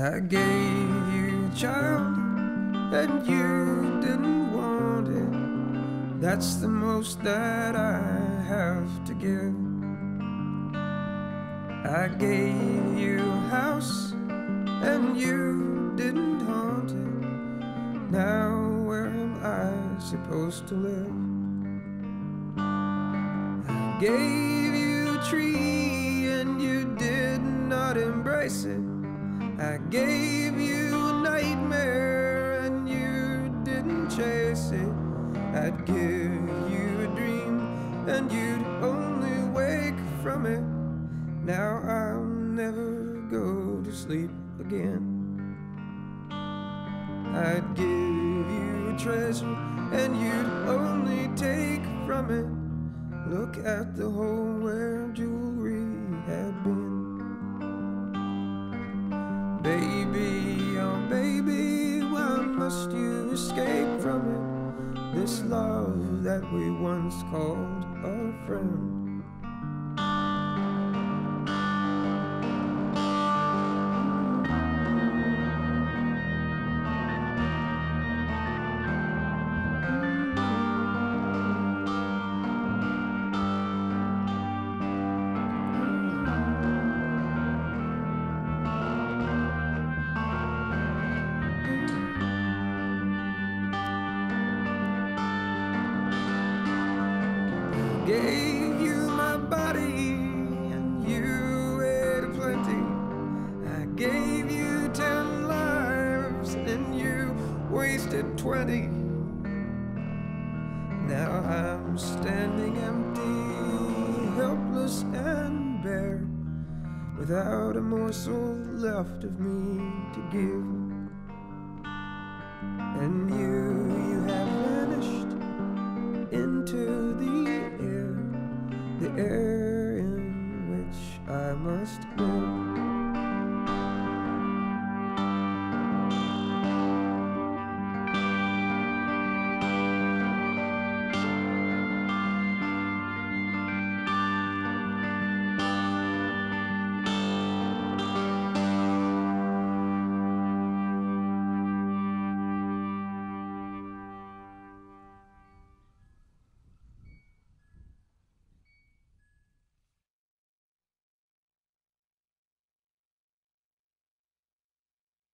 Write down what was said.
I gave you a child and you didn't want it. That's the most that I have to give. I gave you a house and you didn't haunt it. Now where am I supposed to live? I gave you a tree and you did not embrace it. I gave you a nightmare and you didn't chase it. I'd give you a dream and you'd only wake from it. Now I'll never go to sleep again. I'd give you a treasure and you'd only take from it. Look at the hole where jewelry love that we once called a friend. Gave you my body and you ate plenty. I gave you ten lives and you wasted twenty. Now I'm standing empty, helpless and bare, without a morsel left of me to give.